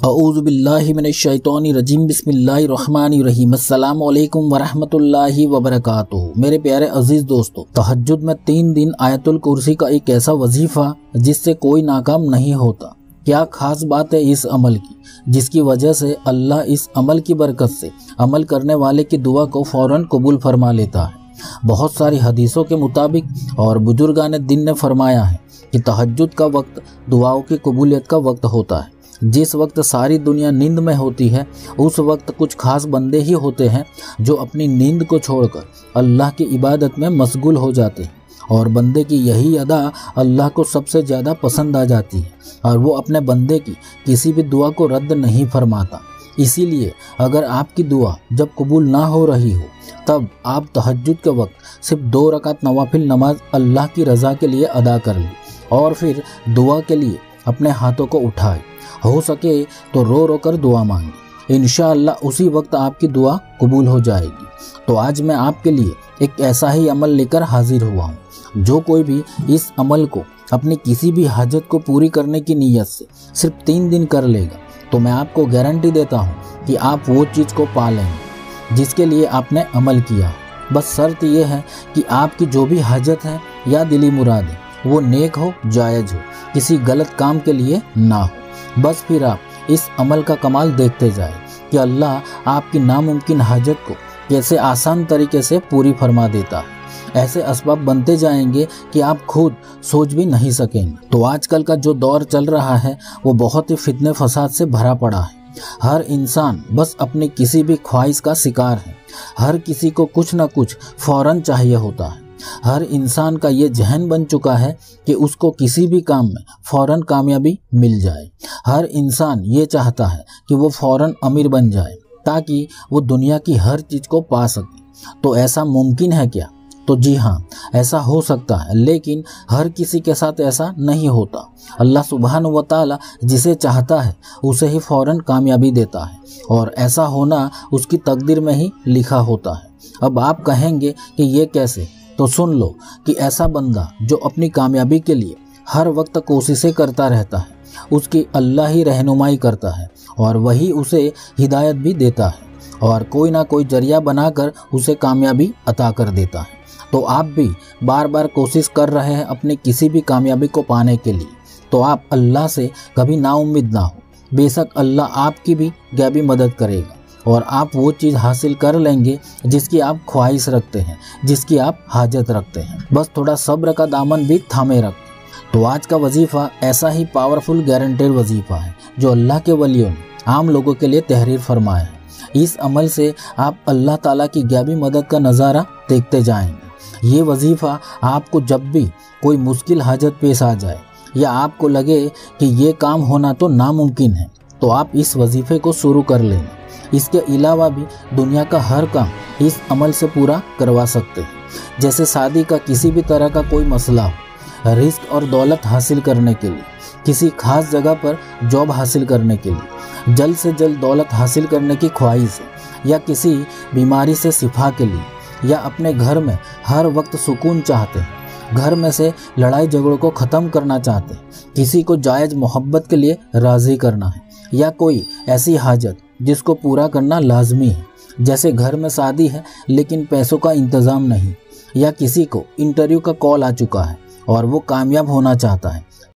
अऊज़बिल्लिमिनशैतरजीम बसमीम अल्लाम वरहमतुल्लाहि मेरे प्यारे अज़ीज़ दोस्तों, तहज्जुद में तीन दिन आयतुल कुर्सी का एक ऐसा वजीफ़ा, जिससे कोई नाकाम नहीं होता। क्या खास बात है इस अमल की, जिसकी वजह से अल्लाह इस अमल की बरकत से अमल करने वाले की दुआ को फ़ौरन कबूल फरमा लेता है। बहुत सारी हदीसों के मुताबिक और बुजुर्गान दिन ने फरमाया है कि तहज्जुद का वक्त, दुआओं की कबूलियत का वक्त होता है। जिस वक्त सारी दुनिया नींद में होती है, उस वक्त कुछ खास बंदे ही होते हैं जो अपनी नींद को छोड़कर अल्लाह की इबादत में मशगूल हो जाते हैं। और बंदे की यही अदा अल्लाह को सबसे ज़्यादा पसंद आ जाती है, और वो अपने बंदे की किसी भी दुआ को रद्द नहीं फरमाता। इसीलिए अगर आपकी दुआ जब कबूल ना हो रही हो, तब आप तहजद के वक्त सिर्फ़ दो रकात नवाफिल नमाज़ अल्लाह की रज़ा के लिए अदा कर लें, और फिर दुआ के लिए अपने हाथों को उठाए। हो सके तो रो रो कर दुआ मांगे। इन उसी वक्त आपकी दुआ कबूल हो जाएगी। तो आज मैं आपके लिए एक ऐसा ही अमल लेकर हाजिर हुआ हूँ। जो कोई भी इस अमल को अपनी किसी भी हाजत को पूरी करने की नीयत से सिर्फ़ तीन दिन कर लेगा तो मैं आपको गारंटी देता हूँ कि आप वो चीज़ को पा लेंगे, जिसके लिए आपने अमल किया। बस शर्त यह है कि आपकी जो भी हाजत है या दिली मुराद, वो नेक हो, जायज़ हो, किसी गलत काम के लिए ना हो। बस फिर आप इस अमल का कमाल देखते जाए कि अल्लाह आपकी नामुमकिन हाजत को कैसे आसान तरीके से पूरी फरमा देता है। ऐसे असबाब बनते जाएँगे कि आप खुद सोच भी नहीं सकेंगे। तो आजकल का जो दौर चल रहा है, वो बहुत ही फितने फसाद से भरा पड़ा है। हर इंसान बस अपने किसी भी ख्वाहिश का शिकार है। हर किसी को कुछ ना कुछ फ़ौरन चाहिए होता है। हर इंसान का ये जहन बन चुका है कि उसको किसी भी काम में फ़ौरन कामयाबी मिल जाए। हर इंसान ये चाहता है कि वो फ़ौरन अमीर बन जाए, ताकि वो दुनिया की हर चीज़ को पा सके। तो ऐसा मुमकिन है क्या? तो जी हाँ ऐसा हो सकता है, लेकिन हर किसी के साथ ऐसा नहीं होता। अल्लाह सुबहान व जिसे चाहता है, उसे ही फ़ौरन कामयाबी देता है, और ऐसा होना उसकी तकदीर में ही लिखा होता है। अब आप कहेंगे कि ये कैसे? तो सुन लो कि ऐसा बंदा जो अपनी कामयाबी के लिए हर वक्त कोशिशें करता रहता है, उसकी अल्लाह ही रहनुमाई करता है और वही उसे हिदायत भी देता है और कोई ना कोई ज़रिया बनाकर उसे कामयाबी अता कर देता है। तो आप भी बार बार कोशिश कर रहे हैं अपनी किसी भी कामयाबी को पाने के लिए तो आप अल्लाह से कभी नाउम्मीद ना हो। बेशक अल्लाह आपकी भी गैबी मदद करेगा। और आप वो चीज़ हासिल कर लेंगे जिसकी आप ख्वाहिश रखते हैं, जिसकी आप हाजत रखते हैं। बस थोड़ा सब्र का दामन भी थामे रखते तो आज का वजीफ़ा ऐसा ही पावरफुल गारंटेड वजीफ़ा है, जो अल्लाह के वलियों ने आम लोगों के लिए तहरीर फरमाया है। इस अमल से आप अल्लाह ताला की गैबी मदद का नज़ारा देखते जाएँगे। ये वजीफ़ा आपको जब भी कोई मुश्किल हाजत पेश आ जाए या आपको लगे कि ये काम होना तो नामुमकिन है तो आप इस वजीफ़े को शुरू कर लेंगे इसके अलावा भी दुनिया का हर काम इस अमल से पूरा करवा सकते हैं। जैसे शादी का किसी भी तरह का कोई मसला हो, रिस्क और दौलत हासिल करने के लिए, किसी खास जगह पर जॉब हासिल करने के लिए, जल्द से जल्द दौलत हासिल करने की ख्वाहिश या किसी बीमारी से शिफा के लिए, या अपने घर में हर वक्त सुकून चाहते हैं, घर में से लड़ाई झगड़ों को ख़त्म करना चाहते हैं, किसी को जायज़ मोहब्बत के लिए राज़ी करना है, या कोई ऐसी हाजत जिसको पूरा करना लाजमी है। जैसे घर में शादी है, लेकिन पैसों का इंतज़ाम नहीं। या किसी को इंटरव्यू का कॉल आ चुका है और वो कामयाब होना चाहता है।